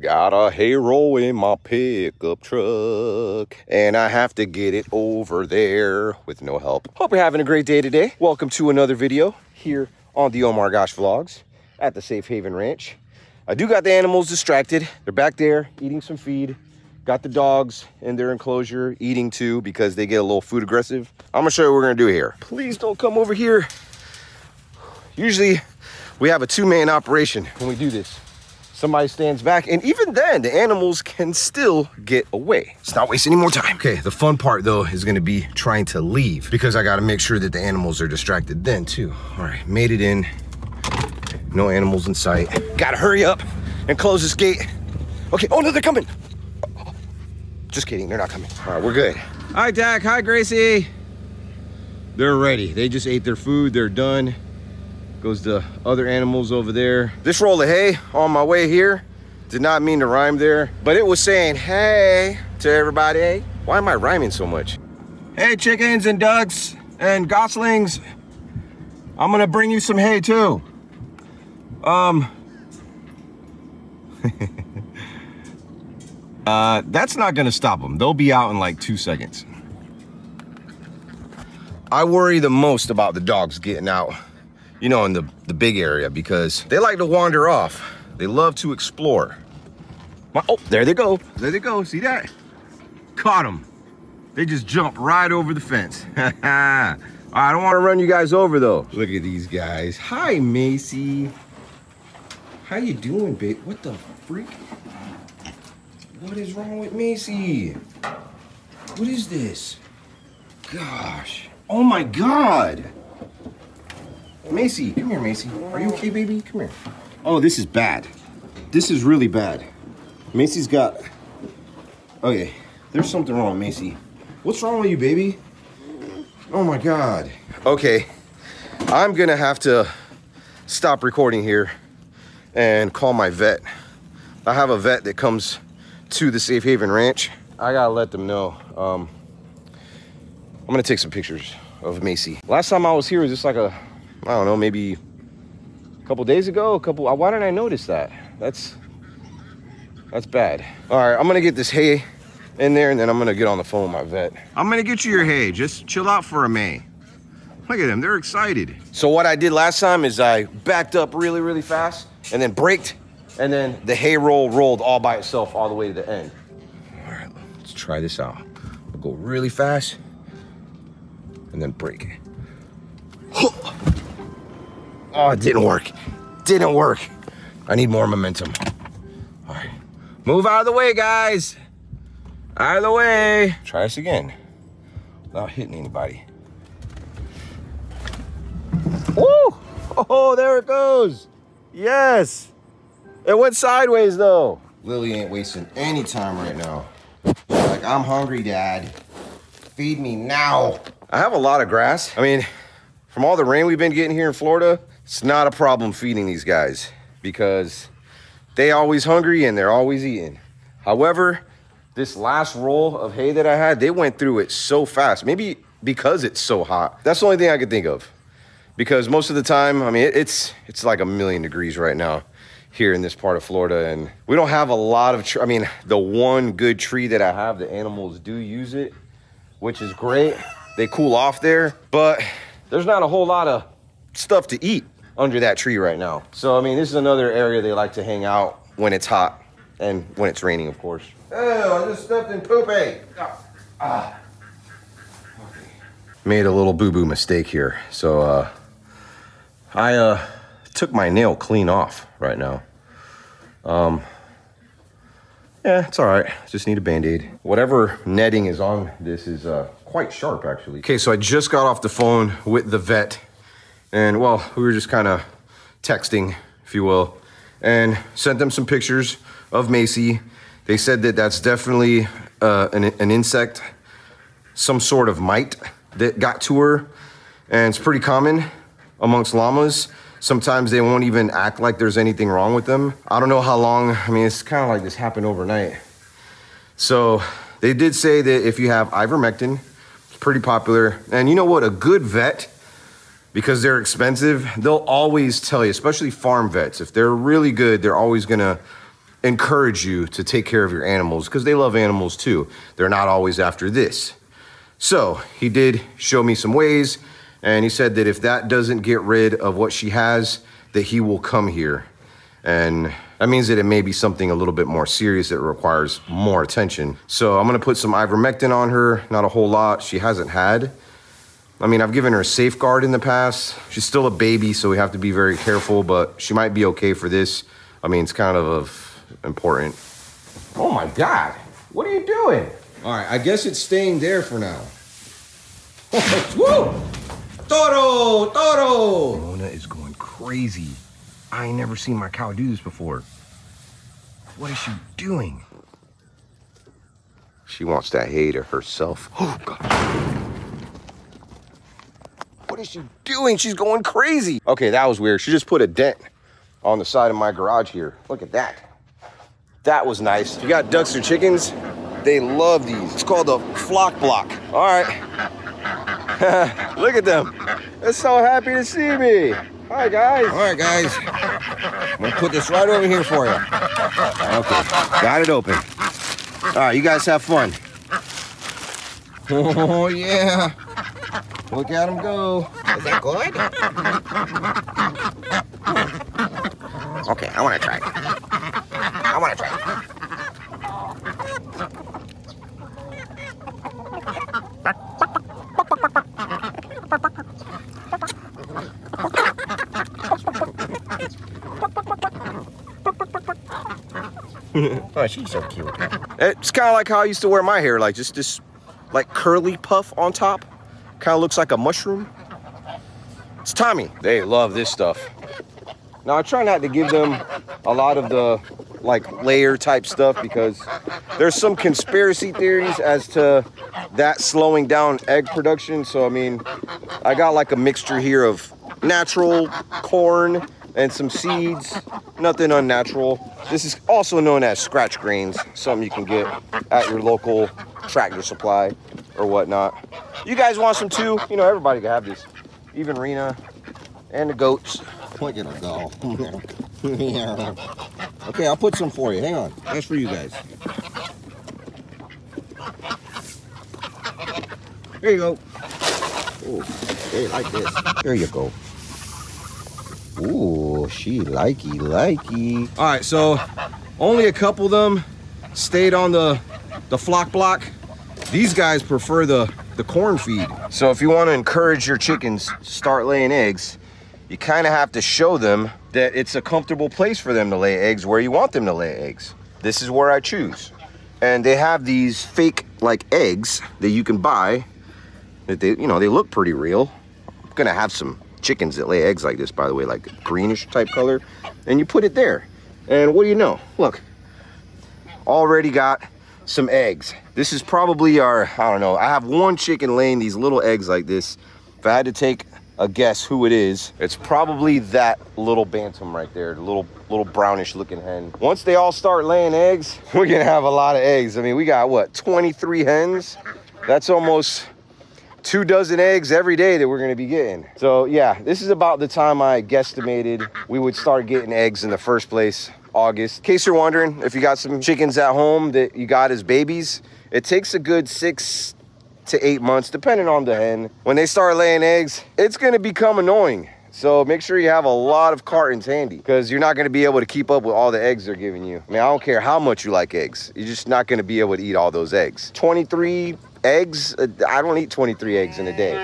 Got a roll in my pickup truck, and I have to get it over there with no help. Hope you're having a great day today. Welcome to another video here on the Omar Gosh Vlogs at the Safe Haven Ranch. I do got the animals distracted. They're back there eating some feed. Got the dogs in their enclosure eating too because they get a little food aggressive. I'm gonna show you what we're gonna do here. Please don't come over here. Usually we have a two-man operation when we do this. Somebody stands back and even then the animals can still get away. Let's not waste any more time. Okay, the fun part though is gonna be trying to leave because I gotta make sure that the animals are distracted then too. All right, made it in. No animals in sight. Gotta hurry up and close this gate. Okay, oh no, they're coming. Just kidding, they're not coming. All right, we're good. Hi, Dak. Hi, Gracie. They're ready. They just ate their food. They're done. Goes to other animals over there. This roll of hay on my way here did not mean to rhyme there, but it was saying hey to everybody. Why am I rhyming so much? Hey, chickens and ducks and goslings. I'm gonna bring you some hay too. Um, Uh, that's not gonna stop them. They'll be out in like two seconds. I worry the most about the dogs getting out, you know, in the, the big area because they like to wander off. They love to explore. My, oh, there they go. There they go. See that? Caught them. They just jumped right over the fence. I don't want to run you guys over though. Look at these guys. Hi, Macy. How you doing, babe? What the freak? What is wrong with Macy? What is this? Gosh. Oh my God. Macy, come here, Macy. Are you okay, baby? Come here. Oh, this is bad. This is really bad. Macy's got... Okay, there's something wrong, Macy. What's wrong with you, baby? Oh my God. Okay, I'm gonna have to stop recording here and call my vet. I have a vet that comes to the Safe Haven Ranch. I gotta let them know. Um, I'm gonna take some pictures of Macy. Last time I was here was just like a, I don't know, maybe a couple days ago, a couple, uh, why didn't I notice that? That's, that's bad. All right, I'm gonna get this hay in there and then I'm gonna get on the phone with my vet. I'm gonna get you your hay, just chill out for a May. Look at them, they're excited. So what I did last time is I backed up really, really fast and then braked and then the hay roll rolled all by itself all the way to the end. All right, let's try this out. I'll go really fast and then brake. Oh, it didn't work. Didn't work. I need more momentum. All right, move out of the way, guys. Out of the way. Try this again without hitting anybody. Woo! Oh, there it goes. Yes. It went sideways though. Lily ain't wasting any time right now. Like, I'm hungry, Dad. Feed me now. I have a lot of grass. I mean, from all the rain we've been getting here in Florida, it's not a problem feeding these guys because they always hungry and they're always eating. However, this last roll of hay that I had, they went through it so fast. Maybe because it's so hot. That's the only thing I could think of. Because most of the time, I mean, it's it's like a million degrees right now here in this part of Florida. And we don't have a lot of, I mean, the one good tree that I have, the animals do use it, which is great. They cool off there, but there's not a whole lot of stuff to eat under that tree right now. So, I mean, this is another area they like to hang out when it's hot and when it's raining, of course. Oh, I just stepped in poopy. Ah. Okay. Made a little boo-boo mistake here. So, uh, I, uh, took my nail clean off right now. Um, yeah, it's all right. Just need a band-aid. Whatever netting is on this is uh, quite sharp, actually. Okay, so I just got off the phone with the vet. And, well, we were just kind of texting, if you will, and sent them some pictures of Macy. They said that that's definitely uh, an, an insect, some sort of mite that got to her. And it's pretty common amongst llamas. Sometimes they won't even act like there's anything wrong with them. I don't know how long, I mean, it's kind of like this happened overnight. So they did say that if you have ivermectin, it's pretty popular. And you know what? A good vet, because they're expensive, they'll always tell you, especially farm vets, if they're really good, they're always gonna encourage you to take care of your animals because they love animals too. They're not always after this. So he did show me some ways, and he said that if that doesn't get rid of what she has, that he will come here. And that means that it may be something a little bit more serious that requires more attention. So I'm gonna put some ivermectin on her, not a whole lot. She hasn't had. I mean, I've given her a safeguard in the past. She's still a baby, so we have to be very careful, but she might be okay for this. I mean, it's kind of important. Oh my God, what are you doing? All right, I guess it's staying there for now. Oh, woo! Toro, Toro! Mona is going crazy. I ain't never seen my cow do this before. What is she doing? She wants that hay to herself. Oh, God. What is she doing? She's going crazy. Okay, that was weird. She just put a dent on the side of my garage here. Look at that. That was nice. You got ducks or chickens? They love these. It's called a flock block. All right. Look at them. They're so happy to see me. Hi, guys. All right, guys. I'm going to put this right over here for you. Okay. Got it open. All right, you guys have fun. Oh, yeah. Look at them go. Is that good? Okay, I want to try. I want to try. oh, she's so cute. It's kind of like how I used to wear my hair, like just this, like curly puff on top. Kind of looks like a mushroom. It's Tommy. They love this stuff. Now I try not to give them a lot of the like layer type stuff because there's some conspiracy theories as to that slowing down egg production. So I mean, I got like a mixture here of natural corn and some seeds, nothing unnatural. This is also known as scratch grains, something you can get at your local tractor supply or whatnot. You guys want some too? You know, everybody can have this. Even Rena and the goats. Look at her go. yeah. Okay, I'll put some for you. Hang on. That's for you guys. There you go. Oh, they like this. There you go. Ooh, she likey likey. All right, so only a couple of them stayed on the the flock block. These guys prefer the the corn feed. So if you want to encourage your chickens start laying eggs, you kind of have to show them that it's a comfortable place for them to lay eggs where you want them to lay eggs. This is where I choose. And they have these fake like eggs that you can buy that they, you know, they look pretty real. I'm gonna have some chickens that lay eggs like this, by the way, like greenish type color. And you put it there. And what do you know? Look, already got some eggs. This is probably our, I don't know, I have one chicken laying these little eggs like this. If I had to take a guess who it is, it's probably that little bantam right there, the little little brownish looking hen. Once they all start laying eggs, we're gonna have a lot of eggs. I mean, we got what, 23 hens? That's almost two dozen eggs every day that we're gonna be getting. So yeah, this is about the time I guesstimated we would start getting eggs in the first place, August. In case you're wondering, if you got some chickens at home that you got as babies, it takes a good six to eight months, depending on the hen. When they start laying eggs, it's gonna become annoying. So make sure you have a lot of cartons handy because you're not gonna be able to keep up with all the eggs they're giving you. I mean, I don't care how much you like eggs. You're just not gonna be able to eat all those eggs. 23 eggs, uh, I don't eat 23 eggs in a day.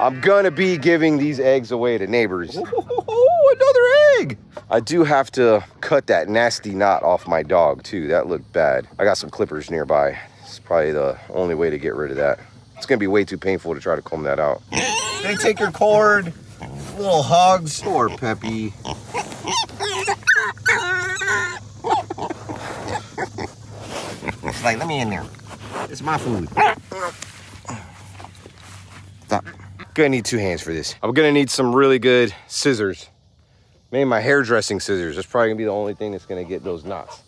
I'm gonna be giving these eggs away to neighbors. Oh, another egg! I do have to cut that nasty knot off my dog too. That looked bad. I got some clippers nearby. It's probably the only way to get rid of that. It's gonna be way too painful to try to comb that out. They take your cord, little hugs. Poor Peppy. It's like, let me in there. It's my food. Stop. Gonna need two hands for this. I'm gonna need some really good scissors. Maybe my hairdressing scissors. That's probably gonna be the only thing that's gonna get those knots.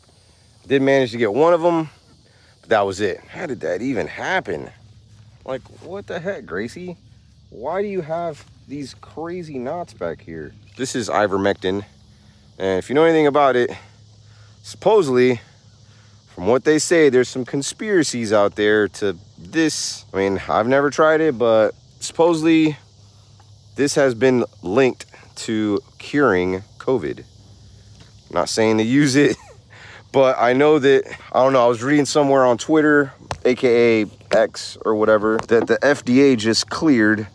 Did manage to get one of them, but that was it. How did that even happen? Like, what the heck, Gracie? Why do you have these crazy knots back here? This is ivermectin. And if you know anything about it, supposedly, from what they say, there's some conspiracies out there to this. I mean, I've never tried it, but supposedly this has been linked to curing COVID. I'm not saying to use it, but I know that, I don't know, I was reading somewhere on Twitter, AKA X or whatever, that the FDA just cleared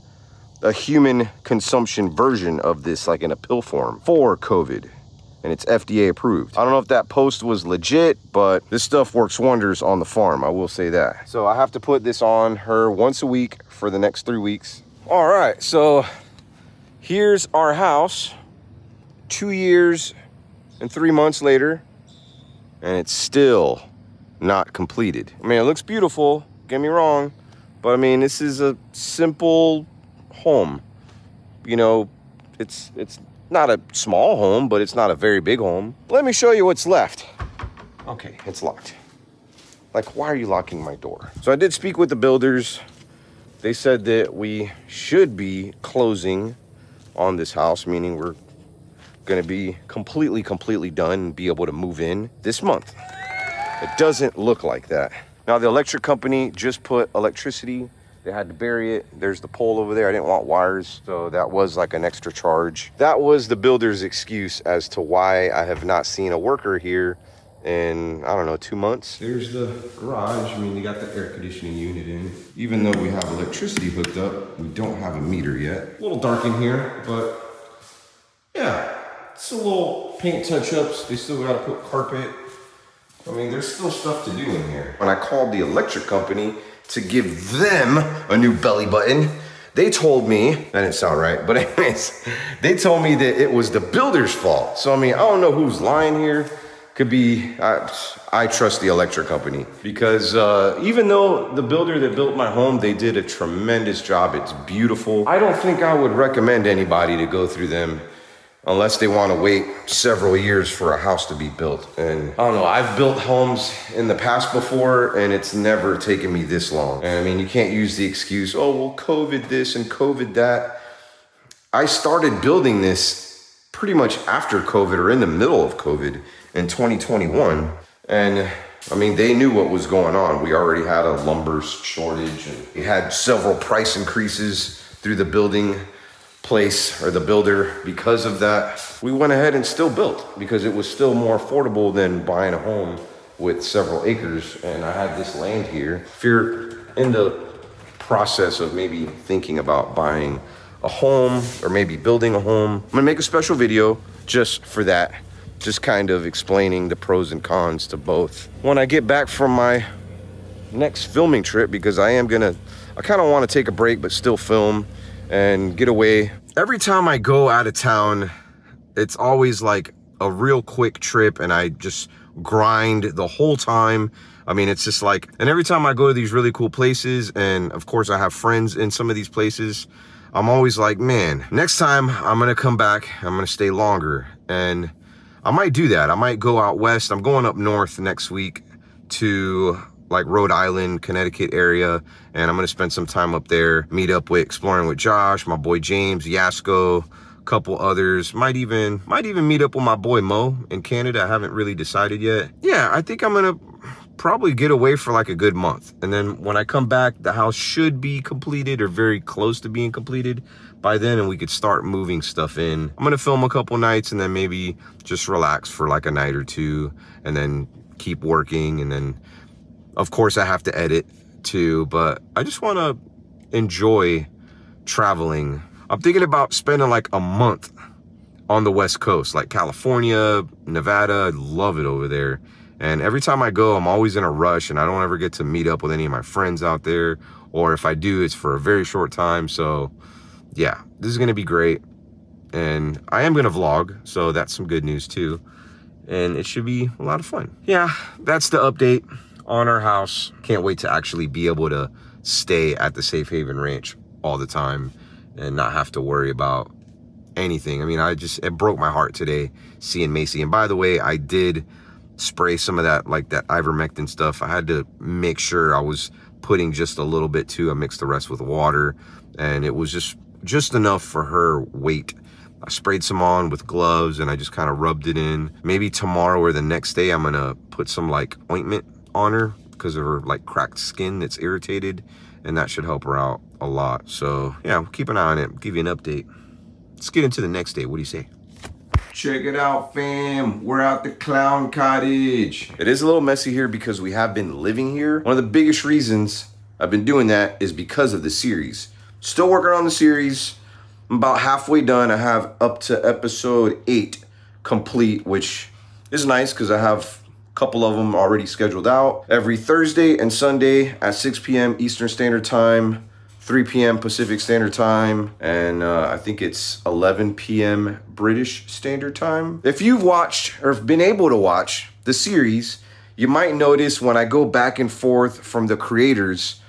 a human consumption version of this, like in a pill form for COVID and it's FDA approved. I don't know if that post was legit, but this stuff works wonders on the farm, I will say that. So I have to put this on her once a week for the next three weeks. All right, so here's our house two years and three months later, and it's still not completed. I mean, it looks beautiful, get me wrong, but I mean, this is a simple home. You know, it's it's not a small home, but it's not a very big home. Let me show you what's left. Okay, it's locked. Like, why are you locking my door? So I did speak with the builders. They said that we should be closing on this house, meaning we're gonna be completely, completely done and be able to move in this month. It doesn't look like that. Now the electric company just put electricity they had to bury it. There's the pole over there. I didn't want wires, so that was like an extra charge. That was the builder's excuse as to why I have not seen a worker here in, I don't know, two months. There's the garage. I mean, they got the air conditioning unit in. Even though we have electricity hooked up, we don't have a meter yet. A little dark in here, but yeah, it's a little paint touch-ups. They still got to put carpet. I mean, there's still stuff to do in here. When I called the electric company, to give them a new belly button. They told me, that didn't sound right, but anyways, they told me that it was the builder's fault. So, I mean, I don't know who's lying here. Could be, I, I trust the electric company because uh, even though the builder that built my home, they did a tremendous job. It's beautiful. I don't think I would recommend anybody to go through them unless they want to wait several years for a house to be built. And I don't know, I've built homes in the past before and it's never taken me this long. And I mean, you can't use the excuse, oh, well, COVID this and COVID that. I started building this pretty much after COVID or in the middle of COVID in 2021. And I mean, they knew what was going on. We already had a lumber shortage and we had several price increases through the building place or the builder because of that. We went ahead and still built because it was still more affordable than buying a home with several acres. And I had this land here. If you're in the process of maybe thinking about buying a home or maybe building a home, I'm gonna make a special video just for that. Just kind of explaining the pros and cons to both. When I get back from my next filming trip, because I am gonna, I kind of want to take a break, but still film and get away. Every time I go out of town, it's always like a real quick trip and I just grind the whole time. I mean, it's just like, and every time I go to these really cool places, and of course I have friends in some of these places, I'm always like, man, next time I'm gonna come back, I'm gonna stay longer. And I might do that. I might go out west. I'm going up north next week to like Rhode Island, Connecticut area. And I'm gonna spend some time up there, meet up with exploring with Josh, my boy James, Yasko, a couple others. Might even might even meet up with my boy Mo in Canada. I haven't really decided yet. Yeah, I think I'm gonna probably get away for like a good month. And then when I come back, the house should be completed or very close to being completed by then and we could start moving stuff in. I'm gonna film a couple nights and then maybe just relax for like a night or two and then keep working and then of course, I have to edit too, but I just want to enjoy traveling. I'm thinking about spending like a month on the West Coast, like California, Nevada. I love it over there. And every time I go, I'm always in a rush and I don't ever get to meet up with any of my friends out there. Or if I do, it's for a very short time. So yeah, this is going to be great. And I am going to vlog, so that's some good news too. And it should be a lot of fun. Yeah, that's the update on our house. Can't wait to actually be able to stay at the Safe Haven Ranch all the time and not have to worry about anything. I mean, I just, it broke my heart today seeing Macy. And by the way, I did spray some of that, like that ivermectin stuff. I had to make sure I was putting just a little bit too. I mixed the rest with water and it was just, just enough for her weight I sprayed some on with gloves and I just kind of rubbed it in. Maybe tomorrow or the next day, I'm gonna put some like ointment on her because of her like cracked skin that's irritated and that should help her out a lot. So yeah, keep an eye on it, give you an update. Let's get into the next day. What do you say? Check it out, fam. We're at the clown cottage. It is a little messy here because we have been living here. One of the biggest reasons I've been doing that is because of the series. Still working on the series. I'm about halfway done. I have up to episode eight complete, which is nice because I have a couple of them already scheduled out. Every Thursday and Sunday at 6 p.m. Eastern Standard Time, 3 p.m. Pacific Standard Time, and uh, I think it's 11 p.m. British Standard Time. If you've watched or been able to watch the series, you might notice when I go back and forth from the creators,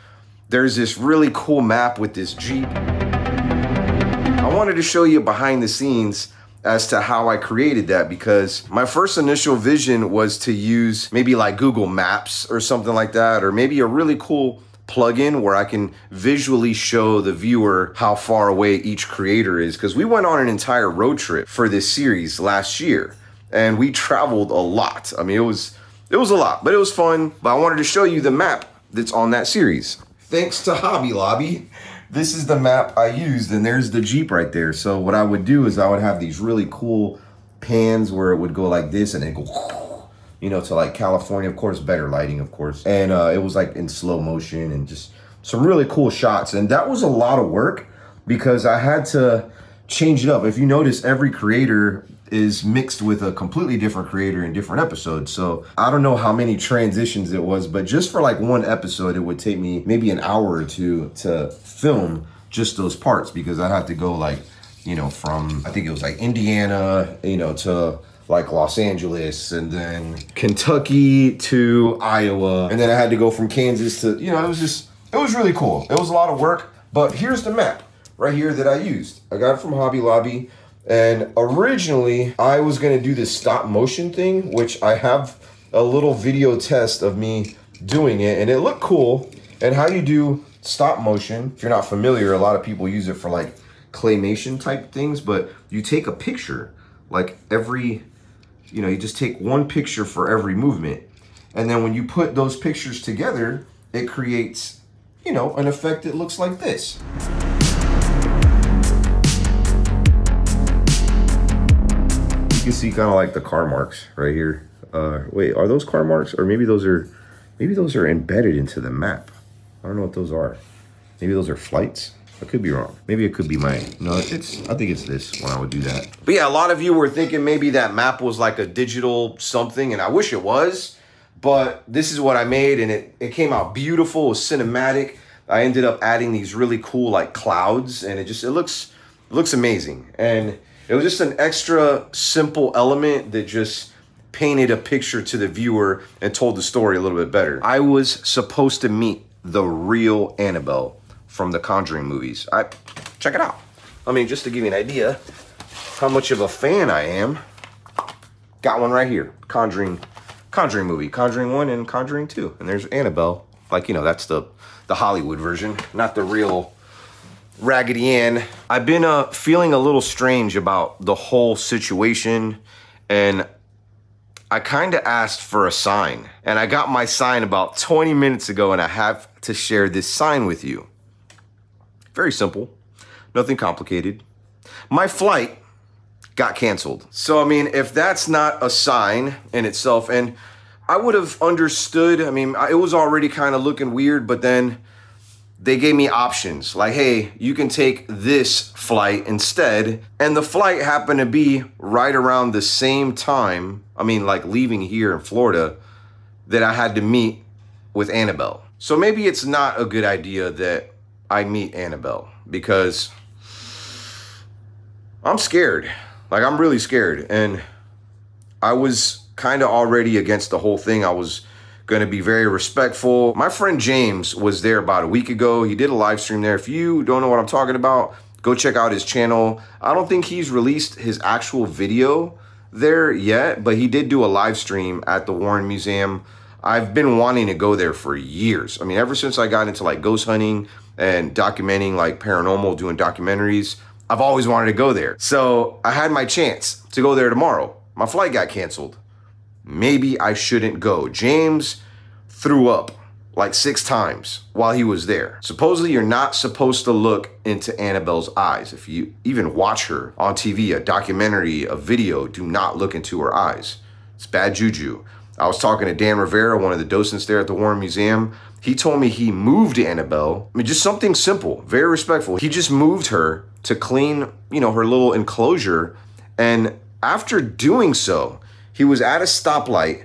there's this really cool map with this Jeep. I wanted to show you behind the scenes as to how I created that because my first initial vision was to use maybe like Google Maps or something like that, or maybe a really cool plugin where I can visually show the viewer how far away each creator is. Because we went on an entire road trip for this series last year and we traveled a lot. I mean, it was it was a lot, but it was fun. But I wanted to show you the map that's on that series. Thanks to Hobby Lobby this is the map I used and there's the Jeep right there. So what I would do is I would have these really cool pans where it would go like this and then go, you know, to like California, of course, better lighting, of course. And uh, it was like in slow motion and just some really cool shots. And that was a lot of work because I had to change it up. If you notice, every creator is mixed with a completely different creator in different episodes. So I don't know how many transitions it was, but just for like one episode, it would take me maybe an hour or two to film just those parts because I'd have to go like, you know, from I think it was like Indiana, you know, to like Los Angeles and then Kentucky to Iowa. And then I had to go from Kansas to, you know, it was just, it was really cool. It was a lot of work, but here's the map right here that I used. I got it from Hobby Lobby. And originally, I was gonna do this stop motion thing, which I have a little video test of me doing it, and it looked cool. And how you do stop motion, if you're not familiar, a lot of people use it for like claymation type things, but you take a picture, like every, you know, you just take one picture for every movement. And then when you put those pictures together, it creates, you know, an effect that looks like this. Can see kind of like the car marks right here. Uh, wait, are those car marks? Or maybe those are, maybe those are embedded into the map. I don't know what those are. Maybe those are flights. I could be wrong. Maybe it could be my, no, it's, I think it's this when I would do that. But yeah, a lot of you were thinking maybe that map was like a digital something, and I wish it was, but this is what I made, and it, it came out beautiful, cinematic. I ended up adding these really cool like clouds, and it just, it looks, it looks amazing. And it was just an extra simple element that just painted a picture to the viewer and told the story a little bit better. I was supposed to meet the real Annabelle from the Conjuring movies. I check it out. I mean, just to give you an idea how much of a fan I am, got one right here. Conjuring, Conjuring movie, Conjuring 1 and Conjuring 2. And there's Annabelle. Like, you know, that's the the Hollywood version, not the real Raggedy Ann. I've been uh, feeling a little strange about the whole situation and I kind of asked for a sign and I got my sign about 20 minutes ago and I have to share this sign with you. Very simple, nothing complicated. My flight got canceled. So, I mean, if that's not a sign in itself, and I would have understood, I mean, it was already kind of looking weird, but then they gave me options like, hey, you can take this flight instead. And the flight happened to be right around the same time, I mean, like leaving here in Florida, that I had to meet with Annabelle. So maybe it's not a good idea that I meet Annabelle because I'm scared. Like, I'm really scared. And I was kind of already against the whole thing. I was going to be very respectful. My friend James was there about a week ago. He did a live stream there. If you don't know what I'm talking about, go check out his channel. I don't think he's released his actual video there yet, but he did do a live stream at the Warren Museum. I've been wanting to go there for years. I mean, ever since I got into like ghost hunting and documenting like paranormal, doing documentaries, I've always wanted to go there. So I had my chance to go there tomorrow. My flight got canceled. Maybe I shouldn't go. James threw up like six times while he was there. Supposedly, you're not supposed to look into Annabelle's eyes. If you even watch her on TV, a documentary, a video, do not look into her eyes. It's bad juju. I was talking to Dan Rivera, one of the docents there at the Warren Museum. He told me he moved Annabelle. I mean, just something simple, very respectful. He just moved her to clean, you know, her little enclosure. And after doing so, he was at a stoplight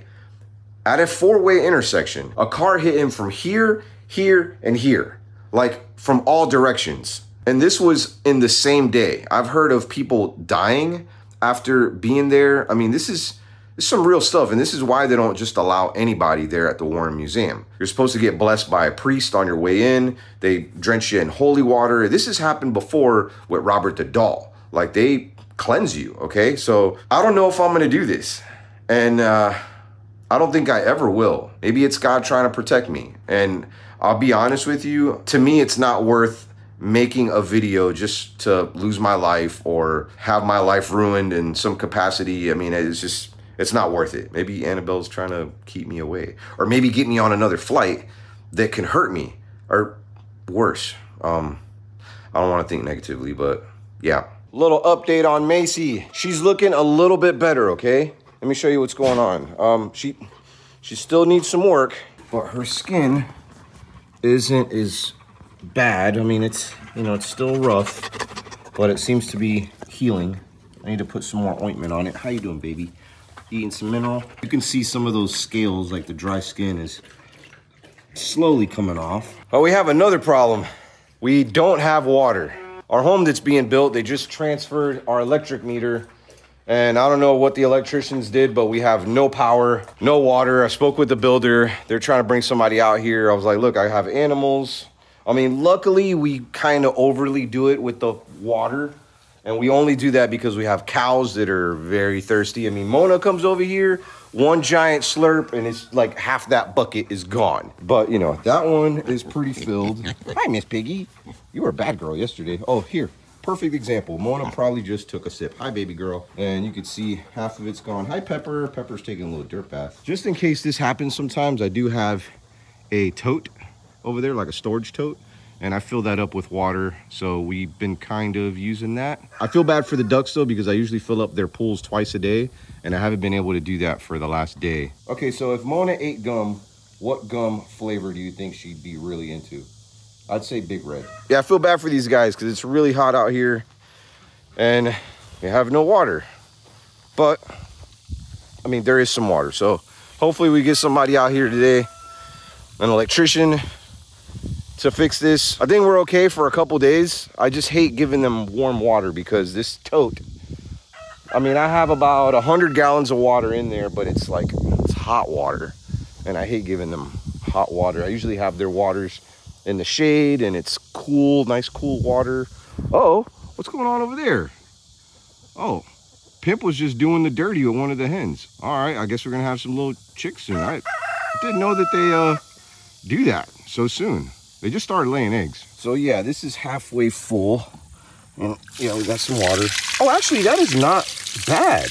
at a four-way intersection. A car hit him from here, here, and here, like from all directions. And this was in the same day. I've heard of people dying after being there. I mean, this is this is some real stuff, and this is why they don't just allow anybody there at the Warren Museum. You're supposed to get blessed by a priest on your way in. They drench you in holy water. This has happened before with Robert the Doll. Like they cleanse you, okay? So I don't know if I'm gonna do this. And uh, I don't think I ever will. Maybe it's God trying to protect me. And I'll be honest with you, to me, it's not worth making a video just to lose my life or have my life ruined in some capacity. I mean, it's just it's not worth it. Maybe Annabelle's trying to keep me away, or maybe get me on another flight that can hurt me, or worse. Um, I don't want to think negatively, but yeah. Little update on Macy. She's looking a little bit better. Okay, let me show you what's going on. Um, she she still needs some work, but her skin isn't as bad. I mean, it's you know it's still rough, but it seems to be healing. I need to put some more ointment on it. How you doing, baby? eating some mineral. You can see some of those scales, like the dry skin is slowly coming off. Oh, we have another problem. We don't have water. Our home that's being built, they just transferred our electric meter and I don't know what the electricians did, but we have no power, no water. I spoke with the builder. They're trying to bring somebody out here. I was like, look, I have animals. I mean, luckily we kind of overly do it with the water and we only do that because we have cows that are very thirsty. I mean, Mona comes over here, one giant slurp, and it's like half that bucket is gone. But, you know, that one is pretty filled. Hi, Miss Piggy. You were a bad girl yesterday. Oh, here. Perfect example. Mona probably just took a sip. Hi, baby girl. And you can see half of it's gone. Hi, Pepper. Pepper's taking a little dirt bath. Just in case this happens sometimes, I do have a tote over there, like a storage tote and I fill that up with water. So we've been kind of using that. I feel bad for the ducks though, because I usually fill up their pools twice a day and I haven't been able to do that for the last day. Okay, so if Mona ate gum, what gum flavor do you think she'd be really into? I'd say Big Red. Yeah, I feel bad for these guys because it's really hot out here and we have no water. But, I mean, there is some water. So hopefully we get somebody out here today, an electrician, to fix this. I think we're okay for a couple days. I just hate giving them warm water because this tote, I mean, I have about 100 gallons of water in there, but it's like, it's hot water. And I hate giving them hot water. I usually have their waters in the shade and it's cool, nice cool water. Oh, what's going on over there? Oh, Pimp was just doing the dirty with one of the hens. All right, I guess we're gonna have some little chicks soon. I didn't know that they uh, do that so soon. They just started laying eggs. So yeah, this is halfway full. And yeah, we got some water. Oh, actually, that is not bad.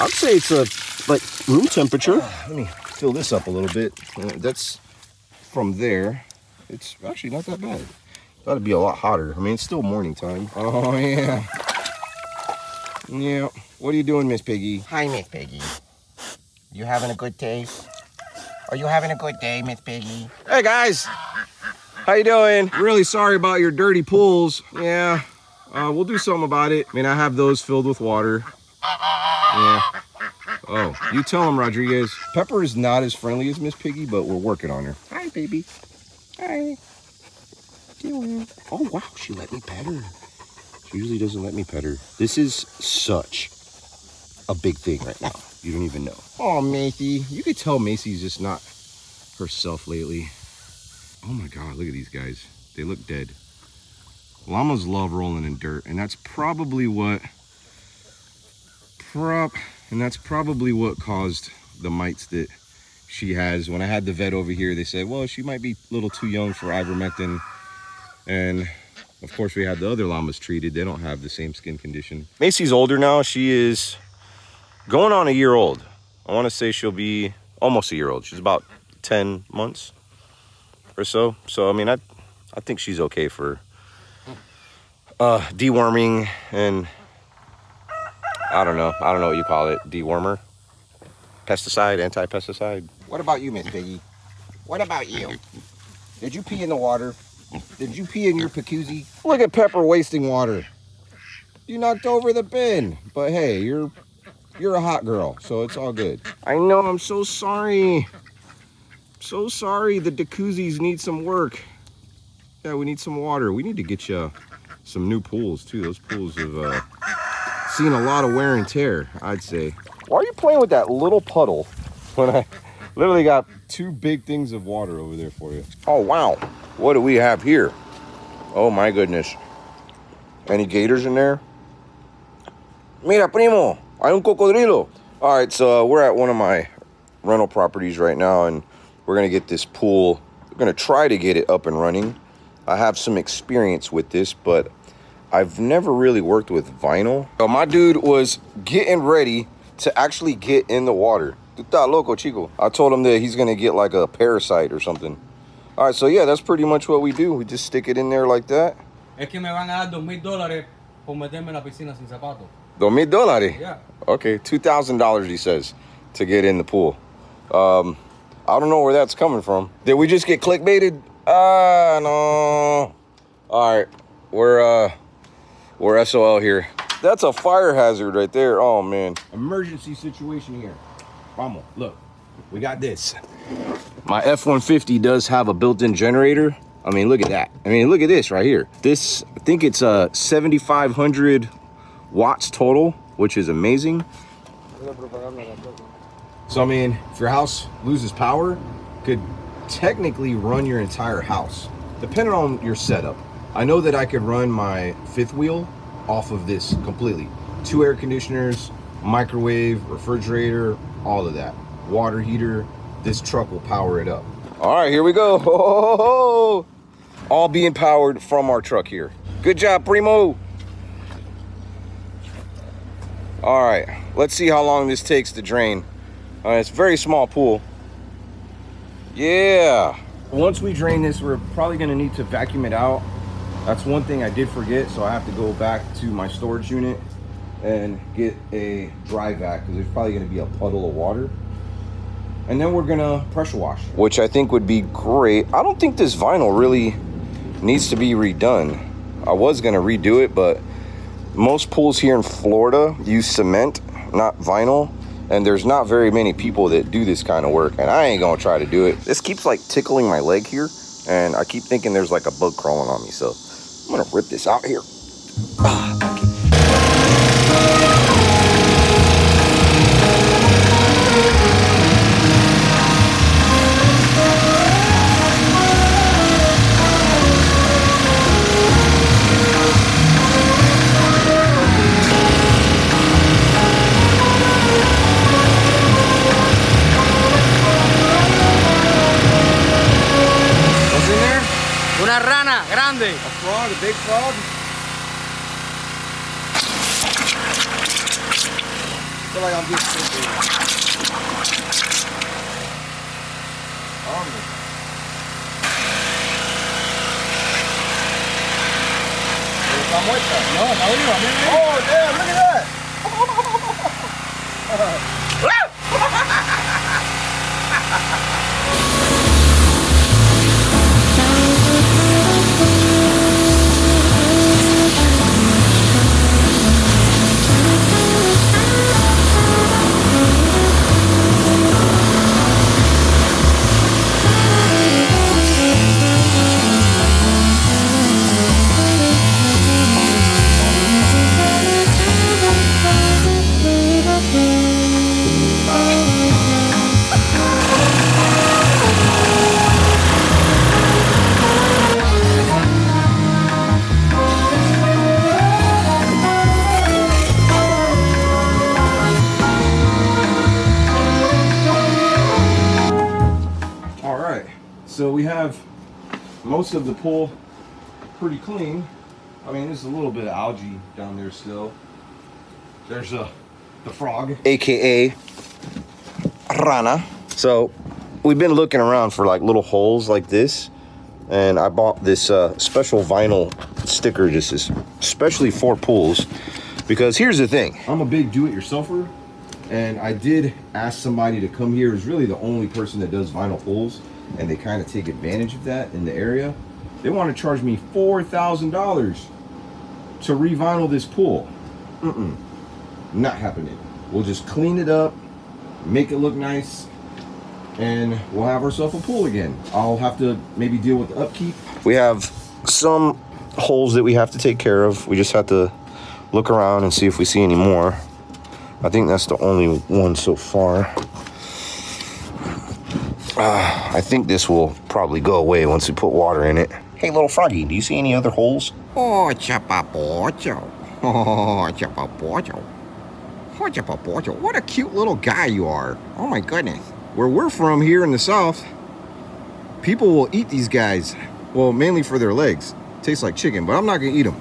I'd say it's a like room temperature. Let me fill this up a little bit. Uh, that's from there. It's actually not that bad. Thought it'd be a lot hotter. I mean, it's still morning time. Oh yeah. Yeah. What are you doing, Miss Piggy? Hi, Miss Piggy. You having a good day? Are you having a good day, Miss Piggy? Hey guys. How you doing? Really sorry about your dirty pools. Yeah, uh, we'll do something about it. I mean, I have those filled with water. Yeah. Oh, you tell him, Rodriguez. Pepper is not as friendly as Miss Piggy, but we're working on her. Hi, baby. Hi. Oh, wow, she let me pet her. She usually doesn't let me pet her. This is such a big thing right now. You don't even know. Oh, Macy. You could tell Macy's just not herself lately. Oh my God, look at these guys. They look dead. Llamas love rolling in dirt, and that's probably what prop and that's probably what caused the mites that she has. When I had the vet over here, they said, well, she might be a little too young for ivermectin. And Of course, we had the other llamas treated. They don't have the same skin condition. Macy's older now. She is going on a year old. I want to say she'll be almost a year old. She's about 10 months or so. So, I mean, I, I think she's okay for uh, deworming and I don't know. I don't know what you call it. Dewormer, pesticide, anti-pesticide. What about you, Miss Piggy? What about you? Did you pee in the water? Did you pee in your jacuzzi? Look at Pepper wasting water. You knocked over the bin. But hey, you're you're a hot girl, so it's all good. I know, I'm so sorry. So sorry, the jacuzzis need some work. Yeah, we need some water. We need to get you some new pools too. Those pools have uh, seen a lot of wear and tear, I'd say. Why are you playing with that little puddle when I literally got two big things of water over there for you? Oh, wow. What do we have here? Oh, my goodness. Any gators in there? Mira, primo, hay un cocodrilo. All right, so uh, we're at one of my rental properties right now, and we're gonna get this pool. We're gonna try to get it up and running. I have some experience with this, but I've never really worked with vinyl. So my dude was getting ready to actually get in the water. Loco, chico. I told him that he's gonna get like a parasite or something. All right, so yeah, that's pretty much what we do. We just stick it in there like that. Es que me van a dar dos mil dólares por meterme en la piscina sin zapatos. Dos mil dólares? Yeah. Okay, $2,000 he says to get in the pool. Um, I don't know where that's coming from. Did we just get clickbaited? Ah, uh, no. All right, we're, uh, we're SOL here. That's a fire hazard right there. Oh, man. Emergency situation here. Vamos, look, we got this. My F-150 does have a built-in generator. I mean, look at that. I mean, look at this right here. This, I think it's uh, a 7,500 watts total, which is amazing. So, I mean, if your house loses power, could technically run your entire house, depending on your setup. I know that I could run my fifth wheel off of this completely. Two air conditioners, microwave, refrigerator, all of that. Water heater, this truck will power it up. All right, here we go. Oh, all being powered from our truck here. Good job, Primo. All right, let's see how long this takes to drain. Uh, it's very small pool. Yeah. Once we drain this, we're probably gonna need to vacuum it out. That's one thing I did forget, so I have to go back to my storage unit and get a dry vac because there's probably gonna be a puddle of water. And then we're gonna pressure wash. Which I think would be great. I don't think this vinyl really needs to be redone. I was gonna redo it, but most pools here in Florida use cement, not vinyl. And there's not very many people that do this kind of work. And I ain't gonna try to do it. This keeps like tickling my leg here. And I keep thinking there's like a bug crawling on me. So I'm gonna rip this out here. Ah. Little bit of algae down there still. There's a the frog, aka Rana. So we've been looking around for like little holes like this, and I bought this uh, special vinyl sticker. This is especially for pools, because here's the thing: I'm a big do-it-yourselfer, and I did ask somebody to come here. Is really the only person that does vinyl pools, and they kind of take advantage of that in the area. They want to charge me four thousand dollars to revinyl this pool. Mm-mm. Not happening. We'll just clean it up, make it look nice, and we'll have ourselves a pool again. I'll have to maybe deal with the upkeep. We have some holes that we have to take care of. We just have to look around and see if we see any more. I think that's the only one so far. Uh, I think this will probably go away once we put water in it. Hey, little froggy, do you see any other holes? Oh, Chapapocho. Oh, Chapapocho. Oh, Chapapocho. What a cute little guy you are. Oh, my goodness. Where we're from here in the south, people will eat these guys. Well, mainly for their legs. Tastes like chicken, but I'm not going to eat them.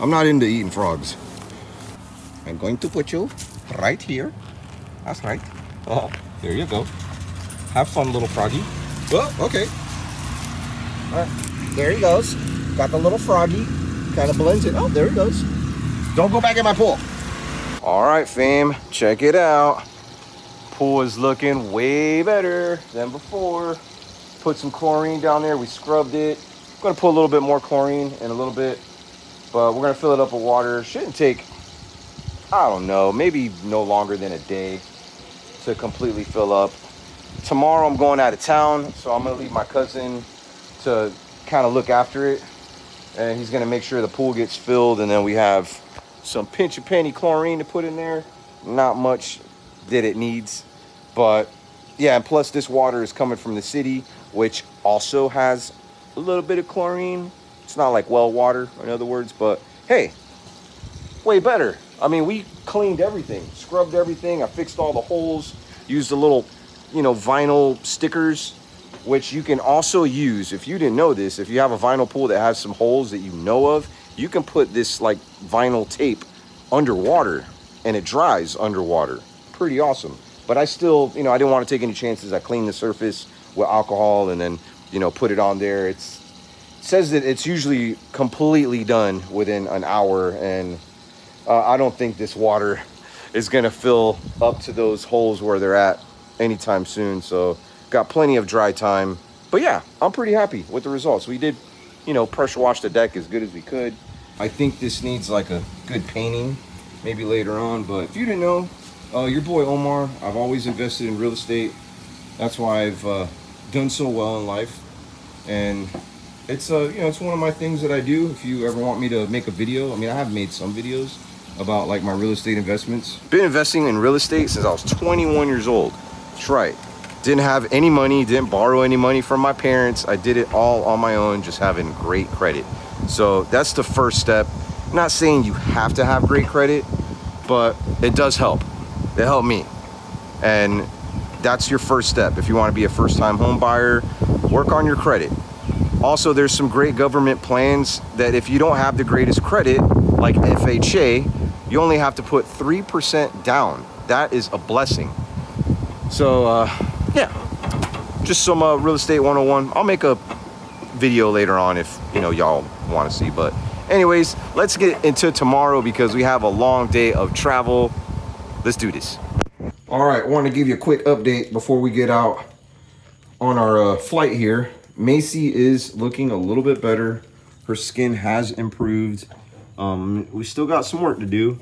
I'm not into eating frogs. I'm going to put you right here. That's right. Oh, there you go. Have fun, little froggy. Oh, okay. All right. There he goes. Got the little froggy. Kind of blends it. Oh, there he goes. Don't go back in my pool. All right, fam, check it out. Pool is looking way better than before. Put some chlorine down there. We scrubbed it. I'm gonna put a little bit more chlorine in a little bit, but we're gonna fill it up with water. Shouldn't take, I don't know, maybe no longer than a day to completely fill up. Tomorrow I'm going out of town, so I'm gonna leave my cousin to kind of look after it. And he's gonna make sure the pool gets filled and then we have some Pinch A Penny chlorine to put in there. Not much that it needs, but yeah, and plus this water is coming from the city, which also has a little bit of chlorine. It's not like well water, in other words, but hey, way better. I mean, we cleaned everything, scrubbed everything. I fixed all the holes, used a little, you know, vinyl stickers, which you can also use. If you didn't know this, if you have a vinyl pool that has some holes that you know of, you can put this like vinyl tape underwater and it dries underwater. Pretty awesome. But I still, you know, I didn't want to take any chances. I cleaned the surface with alcohol and then, you know, put it on there. It's it says that it's usually completely done within an hour and uh, I don't think this water is going to fill up to those holes where they're at anytime soon. So got plenty of dry time. But yeah, I'm pretty happy with the results. We did, you know, pressure wash the deck as good as we could. I think this needs like a good painting maybe later on. But if you didn't know, uh, your boy Omar, I've always invested in real estate. That's why I've uh, done so well in life. And it's uh, you know, it's one of my things that I do. If you ever want me to make a video, I mean, I have made some videos about like my real estate investments. Been investing in real estate since I was 21 years old. That's right. Didn't have any money, didn't borrow any money from my parents. I did it all on my own, just having great credit. So that's the first step. I'm not saying you have to have great credit, but it does help. It helped me. And that's your first step. If you want to be a first time home buyer, work on your credit. Also, there's some great government plans that if you don't have the greatest credit, like FHA, you only have to put 3% down. That is a blessing. So, uh, yeah, just some uh, real estate 101. I'll make a video later on if, you know, y'all want to see. But anyways, let's get into tomorrow because we have a long day of travel. Let's do this. All right, want to give you a quick update before we get out on our uh, flight here. Macy is looking a little bit better. Her skin has improved. Um, we still got some work to do,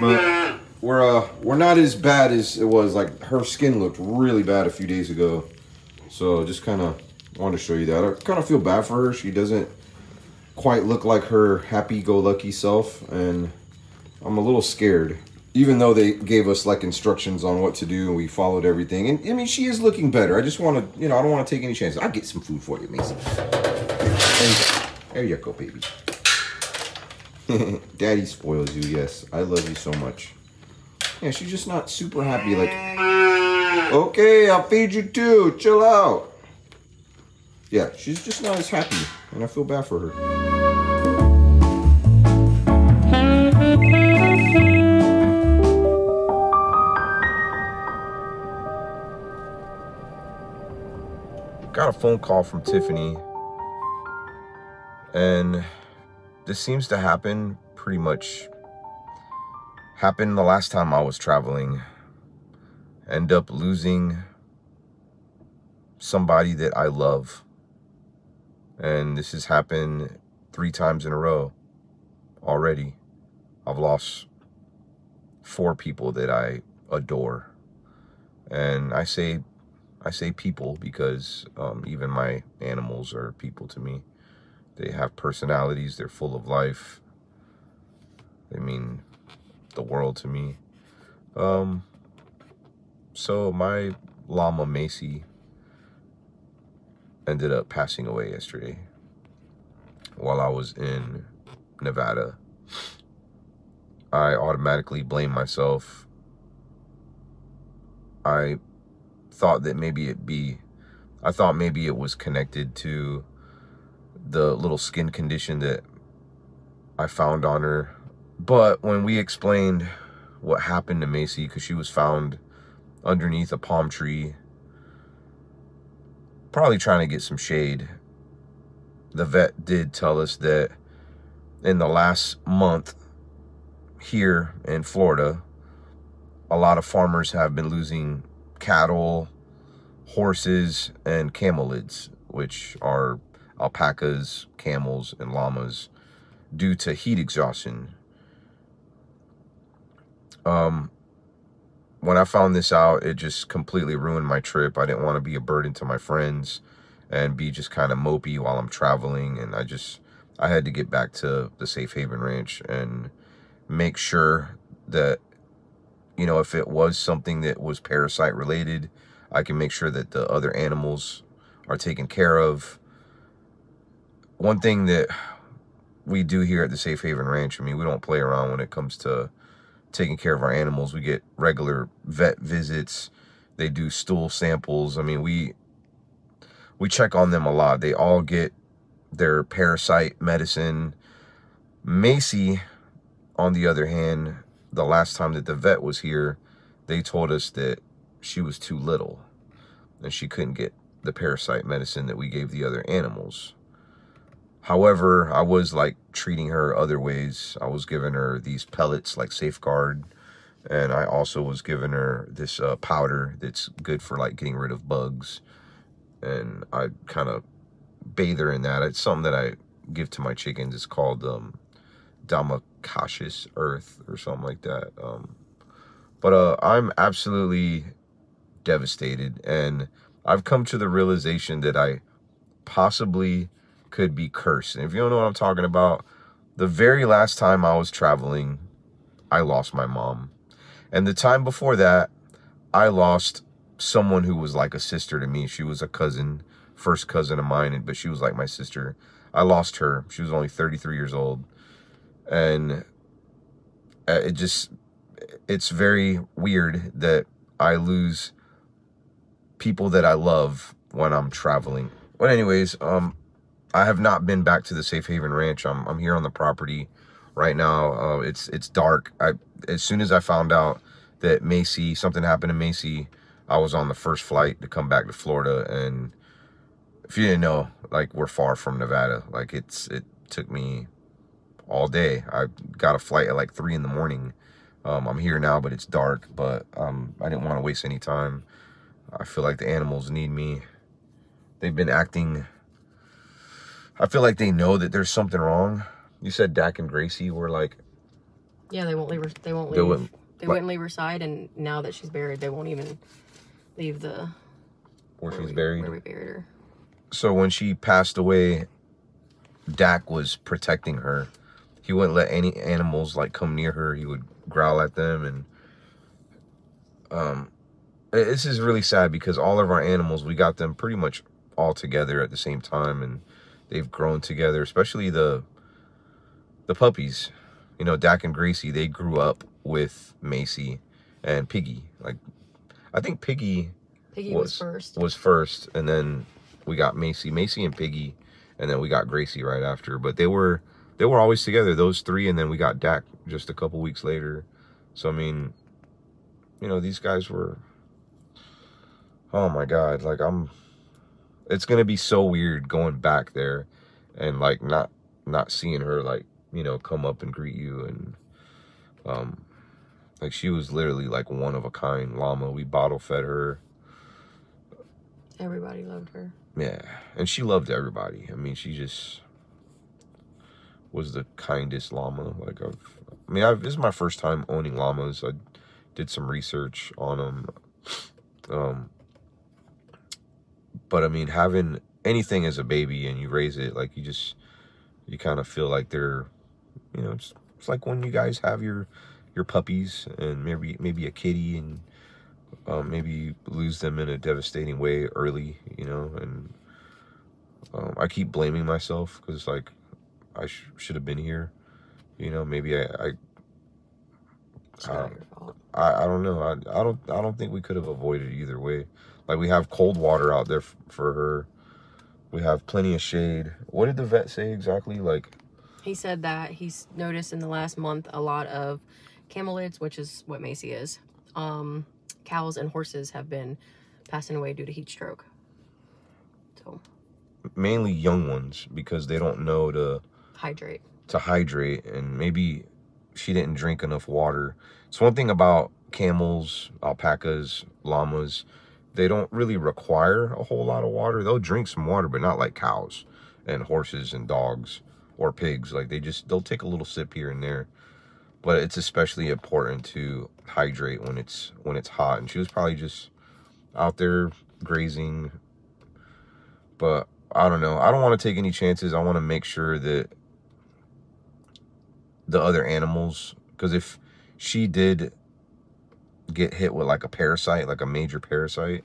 but we're uh, we're not as bad as it was. Like her skin looked really bad a few days ago, so just kind of wanted to show you that. I kind of feel bad for her. She doesn't quite look like her happy-go-lucky self, and I'm a little scared. Even though they gave us like instructions on what to do and we followed everything. And I mean, she is looking better. I just want to, you know, I don't want to take any chances. I'll get some food for you, Mason. There you go. There you go, baby. Daddy spoils you, yes. I love you so much. Yeah, she's just not super happy. Like, okay, I'll feed you too. Chill out. Yeah, she's just not as happy, and I feel bad for her. Got a phone call from Tiffany, and this seems to happen pretty much happened the last time I was traveling. End up losing somebody that I love. And this has happened three times in a row already. I've lost four people that I adore. And I say I say people because um, even my animals are people to me. They have personalities. They're full of life. They mean the world to me. Um, so my llama Macy ended up passing away yesterday while I was in Nevada. I automatically blamed myself. I thought that maybe it be, I thought maybe it was connected to the little skin condition that I found on her. But when we explained what happened to Macy, because she was found underneath a palm tree, probably trying to get some shade, the vet did tell us that in the last month here in Florida, a lot of farmers have been losing cattle, horses, and camelids, which are alpacas, camels, and llamas, due to heat exhaustion. Um, when I found this out, it just completely ruined my trip. I didn't want to be a burden to my friends and be just kind of mopey while I'm traveling. And I just, I had to get back to the Safe Haven Ranch and make sure that you know, if it was something that was parasite related, I can make sure that the other animals are taken care of. One thing that we do here at the Safe Haven Ranch, I mean, we don't play around when it comes to taking care of our animals. We get regular vet visits. They do stool samples. I mean, we we check on them a lot. They all get their parasite medicine. Macy, on the other hand, the last time that the vet was here, they told us that she was too little and she couldn't get the parasite medicine that we gave the other animals. However, I was like treating her other ways. I was giving her these pellets like Safeguard. And I also was giving her this uh, powder that's good for like getting rid of bugs. And I kind of bathe her in that. It's something that I give to my chickens. It's called um, Damacacious Earth or something like that. Um, but uh, I'm absolutely devastated. And I've come to the realization that I possibly could be cursed. And if you don't know what I'm talking about, the very last time I was traveling, I lost my mom. And the time before that, I lost someone who was like a sister to me. She was a cousin, first cousin of mine, but she was like my sister. I lost her. She was only 33 years old and uh, it just it's very weird that I lose people that I love when I'm traveling. But anyways, um, I have not been back to the Safe Haven Ranch. I'm I'm here on the property right now. Uh, it's it's dark. I as soon as I found out that Macy something happened to Macy, I was on the first flight to come back to Florida. And if you didn't know, like we're far from Nevada. Like it's it took me all day. I got a flight at like 3 in the morning. Um, I'm here now, but it's dark. But um, I didn't want to waste any time. I feel like the animals need me. They've been acting... I feel like they know that there's something wrong. You said Dak and Gracie were like... Yeah, they won't leave her. They won't leave. They wouldn't- they wouldn't leave her side, and now that she's buried, they won't even leave the Where where she's we- buried. Where we buried her. so when she passed away, Dak was protecting her. He wouldn't let any animals like come near her. He would growl at them and um this is really sad because all of our animals, we got them pretty much all together at the same time and they've grown together, especially the the puppies. You know, Dak and Gracie, they grew up with Macy and Piggy. Like I think Piggy Piggy was, first. was first, and then we got Macy, Macy and Piggy, and then we got Gracie right after. But they were they were always together, those three, and then we got Dak just a couple weeks later. So I mean, you know, these guys were. Oh my God! Like I'm, it's gonna be so weird going back there, and like not not seeing her like you know come up and greet you and um like she was literally like one of a kind llama. We bottle fed her. Everybody loved her. Yeah, and she loved everybody. I mean, she just was the kindest llama. Like I've, I mean, I've, this is my first time owning llamas. I did some research on them. Um, but I mean, having anything as a baby and you raise it, like you just, you kind of feel like they're, you know, it's, it's like when you guys have your, your puppies and maybe, maybe a kitty and, um, maybe you lose them in a devastating way early, you know, and, um, I keep blaming myself because like I sh- should have been here, you know, maybe I, I It's not your fault. I, I don't know. I, I don't I don't think we could have avoided either way. Like we have cold water out there f- for her. We have plenty of shade. What did the vet say exactly? Like He said that he's noticed in the last month a lot of camelids, which is what Macy is. Um, cows and horses have been passing away due to heat stroke. So mainly young ones because they don't know to hydrate. to hydrate and maybe she didn't drink enough water. It's one thing about camels, alpacas, llamas, they don't really require a whole lot of water. They'll drink some water, but not like cows and horses and dogs or pigs. Like they just they'll take a little sip here and there. But it's especially important to hydrate when it's when it's hot. And she was probably just out there grazing. But I don't know. I don't want to take any chances. I want to make sure that the other animals because if she did get hit with like a parasite like a major parasite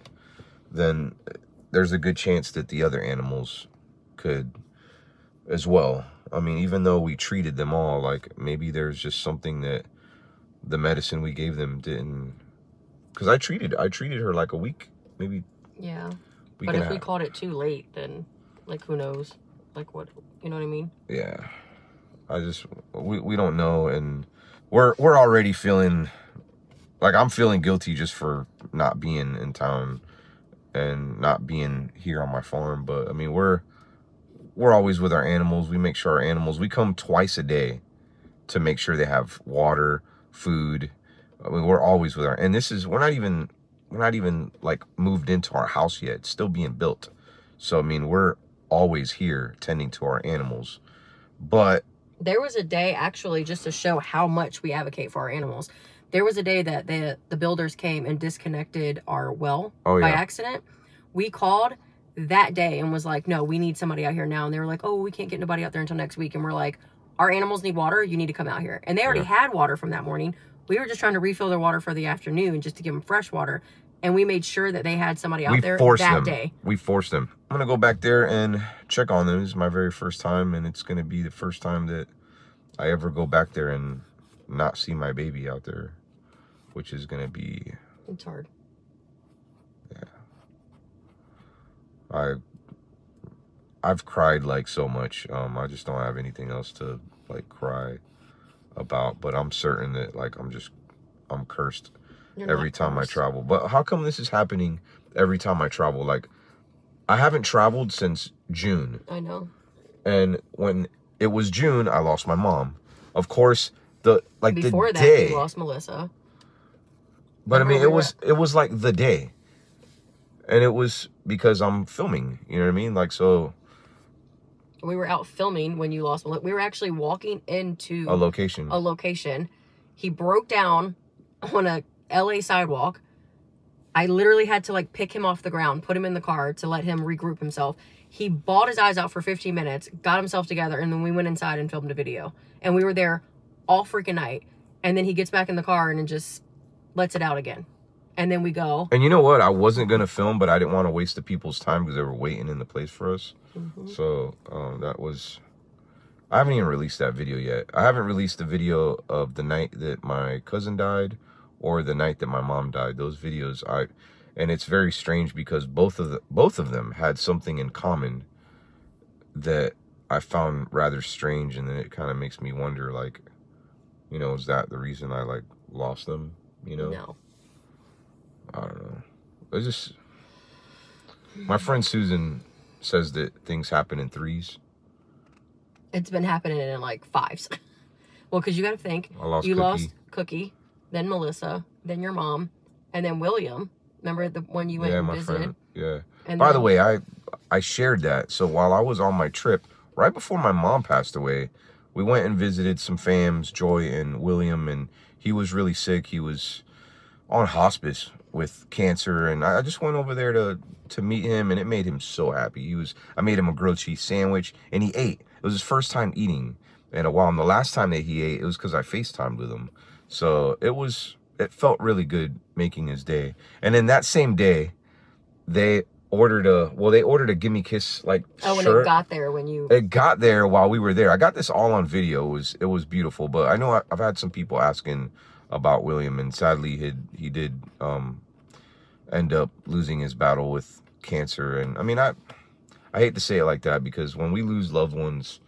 then there's a good chance that the other animals could as well i mean even though we treated them all like maybe there's just something that the medicine we gave them didn't because i treated i treated her like a week maybe Yeah. but if we caught it too late, then like who knows? Like what you know what I mean? yeah i just we, we don't know and we're we're already feeling like i'm feeling guilty just for not being in town and not being here on my farm but i mean we're we're always with our animals. We make sure our animals we come twice a day to make sure they have water food. I mean we're always with our and this is we're not even we're not even like moved into our house yet. It's still being built. So i mean we're always here tending to our animals. But There was a day actually just to show how much we advocate for our animals. There was a day that the the builders came and disconnected our well Oh, by yeah. accident. We called that day and was like, "No, we need somebody out here now." And they were like, "Oh, we can't get nobody out there until next week." And we're like, "Our animals need water. You need to come out here." And they already had water from that morning. We were just trying to refill their water for the afternoon just to give them fresh water. And we made sure that they had somebody out we there forced that them. day. We forced them. I'm gonna go back there and check on them. This is my very first time, and it's gonna be the first time that I ever go back there and not see my baby out there, which is gonna be It's hard. Yeah. I. I've cried like so much. Um, I just don't have anything else to like cry about. But I'm certain that like I'm just I'm cursed You're every time I travel. But how come this is happening every time I travel? Like I haven't traveled since June. I know. and when it was June, I lost my mom. Of course, the like Before the that, day, we lost Melissa. But I mean, it oh, was it was like the day, and it was because I'm filming. You know what I mean? Like so, We were out filming when you lost We were actually walking into a location. a location. He broke down on a LA sidewalk. I literally had to like pick him off the ground, put him in the car to let him regroup himself. He bawled his eyes out for 15 minutes, got himself together, and then we went inside and filmed a video. And we were there all freaking night. And then he gets back in the car and just lets it out again. And then we go. and you know what? I wasn't gonna film, but I didn't want to waste the people's time because they were waiting in the place for us. Mm-hmm. So um, that was. I haven't even released that video yet. I haven't released the video of the night that my cousin died or the night that my mom died. Those videos I and it's very strange because both of the both of them had something in common that I found rather strange, and then it kind of makes me wonder, like, you know, is that the reason I like lost them? You know, No. I don't know. It's just my friend Susan says that things happen in threes. It's been happening in like fives. well, because you got to think. Lost you Cookie. lost Cookie, then Melissa, then your mom, and then William. Remember the one you went yeah, and my visited? friend. Yeah. And By the way, I I shared that. So while I was on my trip, right before my mom passed away, we went and visited some fams, Joy and William, and he was really sick. He was on hospice with cancer, and I just went over there to to meet him, and it made him so happy. He was I made him a grilled cheese sandwich, and he ate. It was his first time eating in a while. And the last time that he ate, it was because I FaceTimed with him. So it was it felt really good making his day. And then that same day, they ordered a well they ordered a gimme kiss like Oh, when shirt. it got there, when you. it got there while we were there. I got this all on video. It was it was beautiful but i know I, i've had some people asking about william and sadly he he did um end up losing his battle with cancer. And i mean i i hate to say it like that because when we lose loved ones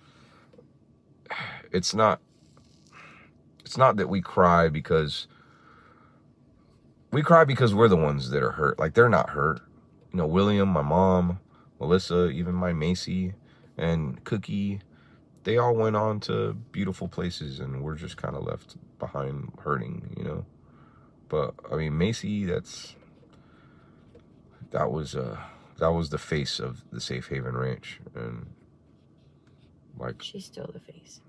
it's not it's not that we cry because we cry because we're the ones that are hurt. Like they're not hurt you know william my mom melissa even my macy and cookie they all went on to beautiful places and we're just kind of left behind hurting you know but i mean macy that's that was uh that was the face of the safe haven ranch and like She's still the face.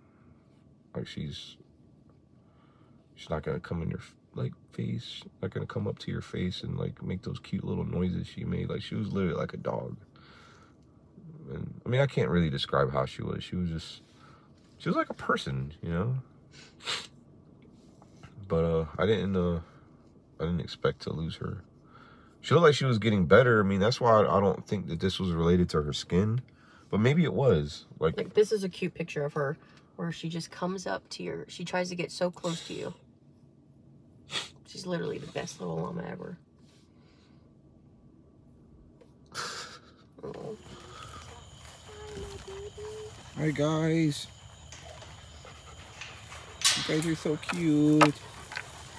like she's she's not gonna come in your like face not gonna come up to your face and like make those cute little noises she made. Like she was literally like a dog. And i mean i can't really describe how she was. She was just she was like a person you know? But uh i didn't uh i didn't expect to lose her. She looked like she was getting better. I mean that's why i don't think that this was related to her skin but maybe it was. Like Like, this is a cute picture of her where she just comes up to your. She tries to get so close to you. She's literally the best little llama ever. Oh. Hi guys. You guys are so cute.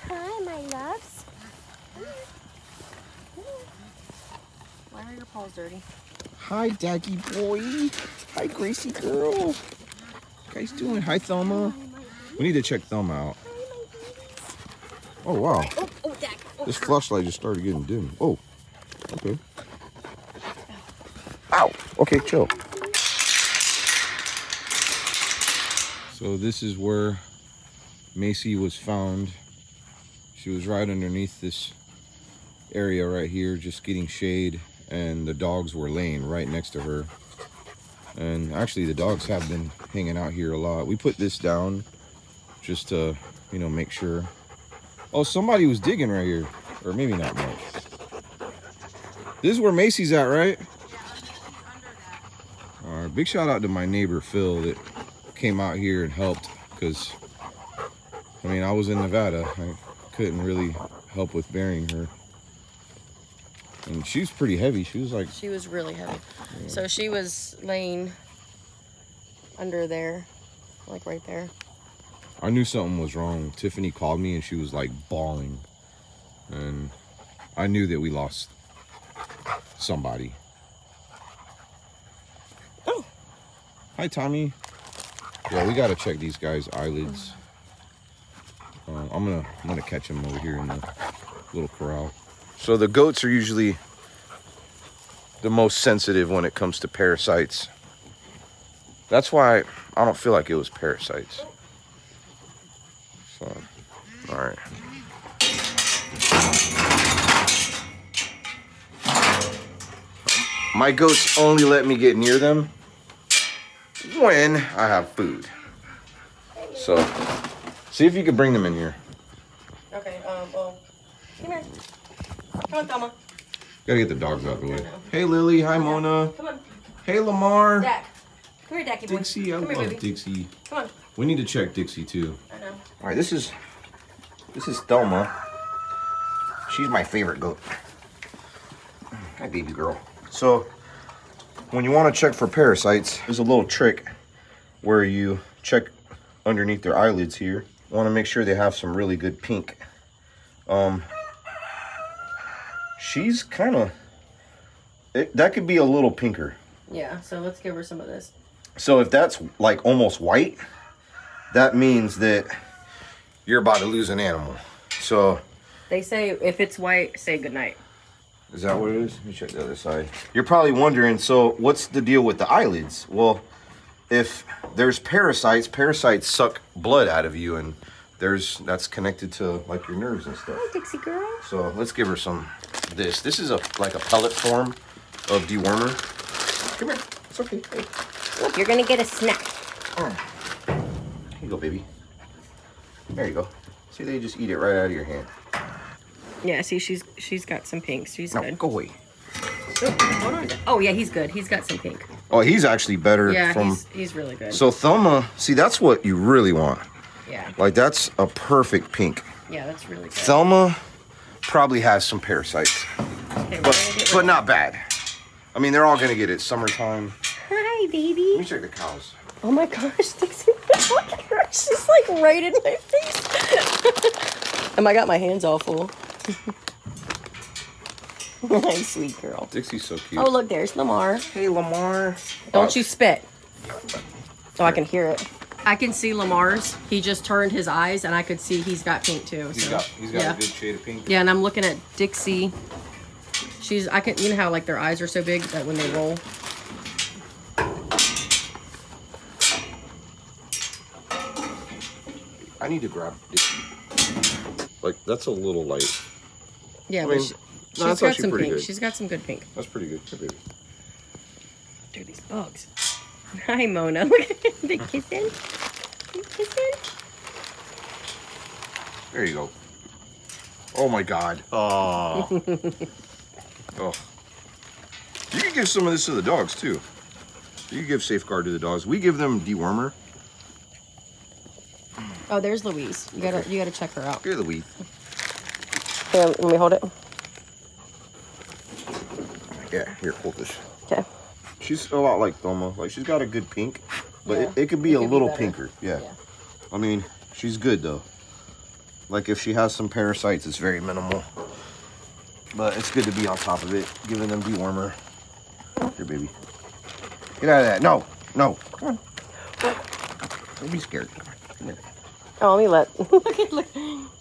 Hi, my loves. Why are your paws dirty? Hi, Daddy boy. Hi, Gracie girl. You guys doing? Hi, Thelma. We need to check Thelma out. Oh wow, oh, oh, oh, Dak. Oh, this uh. flashlight just started getting dim. Oh, okay. Ow. Okay, chill. So this is where Macy was found. She was right underneath this area right here, just getting shade, and the dogs were laying right next to her. And actually, the dogs have been hanging out here a lot. We put this down just to, you know, make sure. Oh, somebody was digging right here, or maybe not much. This is where Macy's at, right? Yeah, All right, big shout out to my neighbor Phil that came out here and helped because I mean I was in Nevada. I couldn't really help with burying her. And she was pretty heavy. She was like She was really heavy. So she was laying under there, like right there. I knew something was wrong. Tiffany called me and she was like bawling. And I knew that we lost somebody. Oh. Hi Tommy. Yeah, we gotta check these guys' eyelids. Uh, I'm gonna I'm gonna catch them over here in the little corral. So the goats are usually the most sensitive when it comes to parasites. That's why I don't feel like it was parasites. So, all right. My goats only let me get near them when I have food. So, see if you can bring them in here. Okay, um, well, come here. Come on, Thelma. Gotta get the dogs out of the way. Hey Lily, hi Mona. Come on. Hey Lamar. Dak. Come here, Dacky boy. Dixie, I Come here, love baby. Dixie. Come on. We need to check Dixie too. I know. All right, this is this is Thelma. She's my favorite goat. Hi, baby girl. So, when you want to check for parasites, there's a little trick where you check underneath their eyelids here. Want to make sure they have some really good pink. Um, she's kind of, that could be a little pinker. Yeah, so let's give her some of this. So if that's like almost white, that means that you're about to lose an animal. So They say if it's white, say goodnight. is that what it is? Let me check the other side. You're probably wondering, so what's the deal with the eyelids? Well, if there's parasites, parasites suck blood out of you and there's that's connected to like your nerves and stuff. Dixie girl. So let's give her some this. This is a like a pellet form of dewormer. Come here. It's okay. Hey. Look, you're gonna get a snack. Go, baby. There you go. See, they just eat it right out of your hand. Yeah, see, she's she's got some pinks. She's No, good. go away. Oh, on. Oh yeah, he's good. He's got some pink. Oh, he's actually better Yeah, from. he's he's really good. So Thelma, see, that's what you really want. yeah, Like that's a perfect pink. yeah, that's really good. Thelma probably has some parasites, Okay, but but not bad. I mean, they're all gonna get it. Summertime. Hi, baby. Let me check the cows. Oh my gosh, Dixie! Look at her. She's like right in my face. and I got my hands all full. nice, sweet girl. Dixie's so cute. Oh look, there's Lamar. hey, Lamar. Don't you spit. So I can hear it. I can see Lamar's. He just turned his eyes, and I could see he's got pink too. He's so, got he's got yeah. a good shade of pink. Yeah, and I'm looking at Dixie. She's I can you know how like their eyes are so big that when they roll. I need to grab Dixie. Like that's a little light. Yeah, I but mean, she, no, she's that's got some pink. good. She's got some good pink. That's pretty good. Good baby. Dude, these bugs. Hi, Mona. Look at they kissing. They kissing. There you go. Oh my god. Oh. oh. You can give some of this to the dogs too. You can give safeguard to the dogs. We give them dewormer. Oh, there's Louise. You gotta you gotta check her out. Here, Louise. Here, let me hold it. Yeah, here, hold this. Okay. She's a lot like Thelma. Like she's got a good pink, but Yeah. it, it could be It a could little better. pinker. Yeah. Yeah. I mean, she's good though. Like if she has some parasites, it's very minimal. But it's good to be on top of it, giving them dewormer. Here, baby. Get out of that. No, no. Come on. Don't be scared. Oh, let me let. look at look.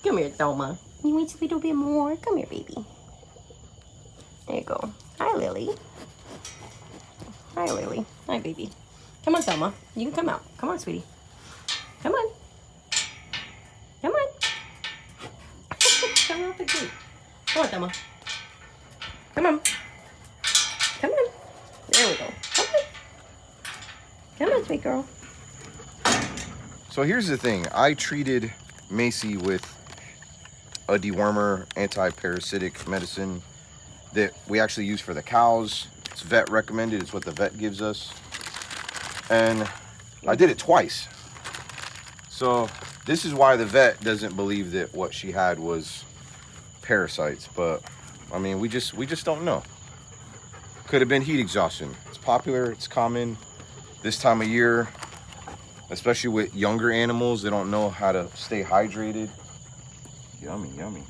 Come here, Thelma. You want a little bit more? Come here, baby. There you go. Hi, Lily. Hi, Lily. Hi, baby. Come on, Thelma. You can come out. Come on, sweetie. Come on. Come on. come out the gate. Come on, Thelma. Come on. Come on. There we go. Come on. Come on, sweet girl. So here's the thing. I treated Macy with a dewormer, anti-parasitic medicine that we actually use for the cows. It's vet recommended. It's what the vet gives us. And I did it twice. So this is why the vet doesn't believe that what she had was parasites. But I mean, we just we just don't know. Could have been heat exhaustion. It's popular. It's common this time of year especially with younger animals they don't know how to stay hydrated yummy yummy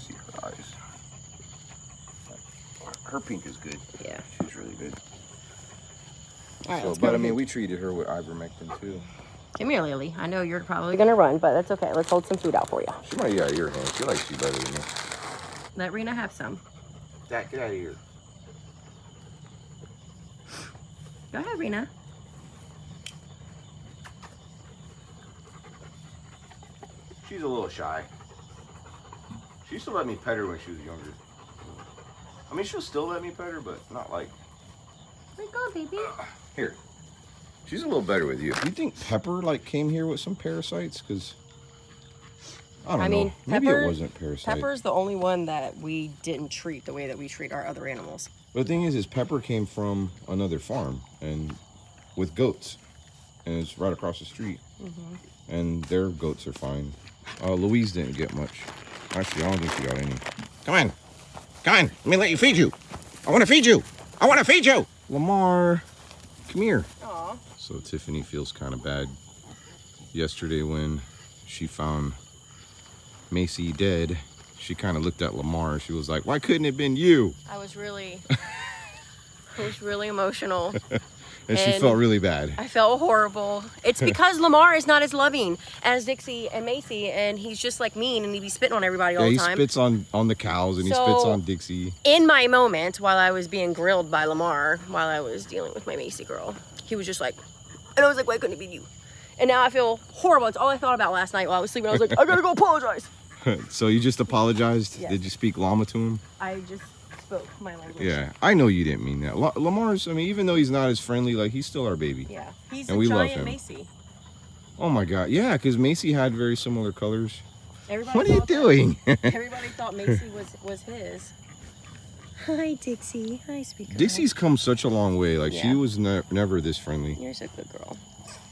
see her eyes her pink is good Yeah. she's really good All right, so, but i mean we treated her with ivermectin too Come here, Lily. I know you're probably gonna run, but that's okay. Let's hold some food out for you. she might get out of your hands she likes you better than me Let Rena have some. Dad, get out of here Go ahead, Rena. She's a little shy she used to let me pet her when she was younger i mean she'll still let me pet her but not like Where you go, baby? Here. She's a little better with you. Do you think Pepper like came here with some parasites? Cause I don't I know. mean, Maybe Pepper- it wasn't parasite. Pepper's the only one that we didn't treat the way that we treat our other animals. But the thing is, is Pepper came from another farm and with goats, and it's right across the street, Mm-hmm. and their goats are fine. Uh, Louise didn't get much. Actually, I don't think she got any. Come on, come on. Let me let you feed you. I want to feed you. I want to feed you. Lamar, come here. Aw, So Tiffany feels kind of bad. Yesterday when she found Macy dead, she kind of looked at Lamar. She was like, why couldn't it have been you? I was really, I was really emotional. And, she felt really bad. I felt horrible. It's because Lamar is not as loving as Dixie and Macy, and he's just like mean, and he be spitting on everybody all Yeah, the time. he spits on, on the cows and he spits on Dixie. In my moment, while I was being grilled by Lamar, while I was dealing with my Macy girl, he was just like, and I was like, why couldn't it be you? And now I feel horrible. It's all I thought about last night while I was sleeping. I was like, I gotta go apologize. so you just apologized? Yes. Did you speak llama to him? I just spoke my language. Yeah, I know you didn't mean that. La- Lamar's, I mean, even though he's not as friendly, like he's still our baby. Yeah. He's And a we love him. Macy. Oh my God, yeah, because Macy had very similar colors. Everybody What are you that- doing? Everybody thought Macy was was his. Hi, Dixie. Hi, sweet girl. Dixie's come such a long way. Like she was ne- never this friendly. You're such a good girl.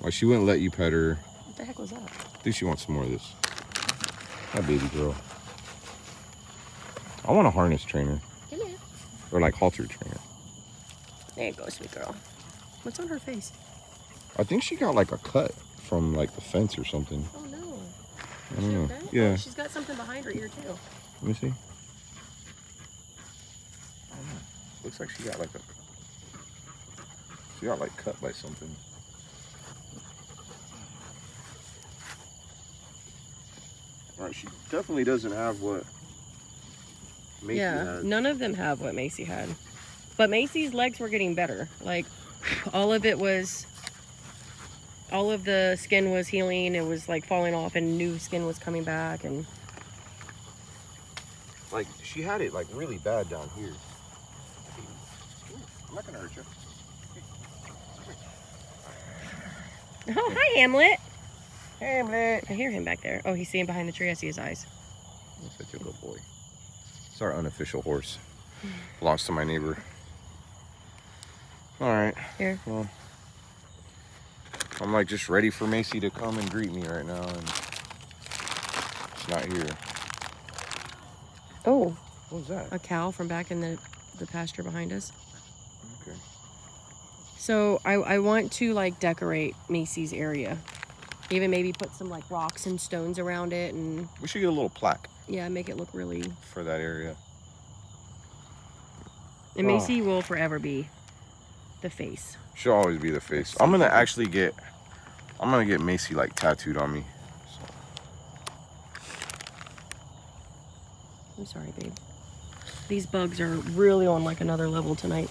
Like she wouldn't let you pet her. What the heck was that? I think she wants some more of this. Hi, baby girl. I want a harness trainer. Or like halter trainer. There you go, sweet girl. What's on her face? I think she got like a cut from like the fence or something. Oh no. I don't know. Okay. Yeah, Oh, she's got something behind her ear too. let me see. Looks like she got like a. She got like cut by something. All right, she definitely doesn't have what Macy yeah. had. None of them have what Macy had. But Macy's legs were getting better. Like all of it was all of the skin was healing. It was like falling off and new skin was coming back and Like she had it like really bad down here. I'm not gonna hurt you. Oh hi Hamlet. Hamlet. I hear him back there. Oh, he's seeing behind the tree. I see his eyes. Such a good boy. It's our unofficial horse. Belongs to my neighbor. All right. Here. Well, I'm like just ready for Macy to come and greet me right now, and she's not here. Oh, What was that? a cow from back in the, the pasture behind us. Okay. So I, I want to like decorate Macy's area. Even maybe put some like rocks and stones around it and We should get a little plaque yeah, make it look really for that area. and Oh. Macy will forever be the face. She'll always be the face. I'm gonna actually get. I'm gonna get Macy like tattooed on me. I'm sorry, babe. These bugs are really on like another level tonight.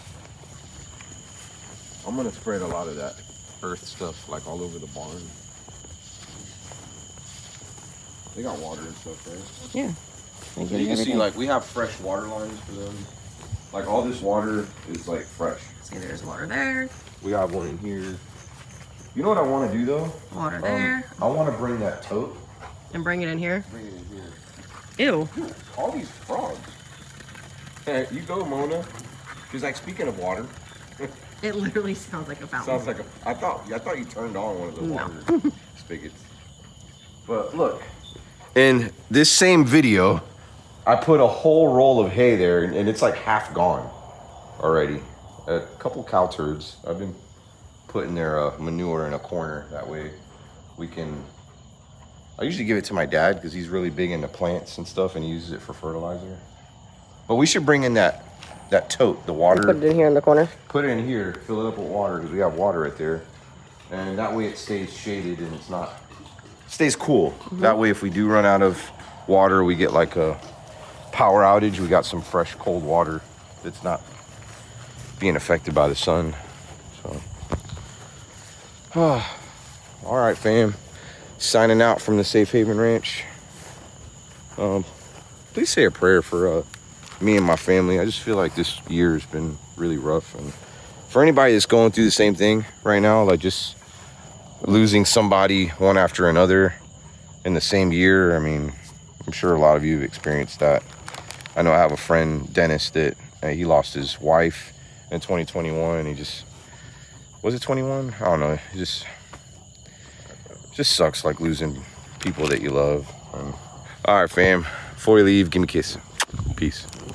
I'm gonna spread a lot of that earth stuff like all over the barn. They got water and stuff, right? Yeah. I get you it can see like we have fresh water lines for them. Like all this water is like fresh. see there's water there, We have one in here. You know what I want to do though? water Um, there, I want to bring that tote. and bring it in here. Bring it in here. Ew. All these frogs. Hey, you go, Mona. She's like, speaking of water, It literally sounds like a fountain. sounds like a. I thought I thought you turned on one of the No. water spigots. But look, in this same video, I put a whole roll of hay there, and it's like half gone already. A couple cow turds. I've been putting their uh, manure in a corner. That way, we can. I usually give it to my dad because he's really big into plants and stuff, and he uses it for fertilizer. But we should bring in that that tote, the water Put it in here in the corner. put it in here, fill it up with water because we have water right there, and that way it stays shaded and it's not stays cool. That way, if we do run out of water, we get like a power outage. We got some fresh cold water that's not being affected by the sun. So, all right, fam. Signing out from the Safe Haven Ranch. Um, please say a prayer for uh, me and my family. I just feel like this year has been really rough, and for anybody that's going through the same thing right now, like just losing somebody one after another in the same year. I mean, I'm sure a lot of you have experienced that. I know I have a friend, Dennis, that uh, he lost his wife in 2021. He just was it 21? I don't know. It just just sucks like losing people that you love. Um, all right, fam. Before we leave, give me a kiss. Peace.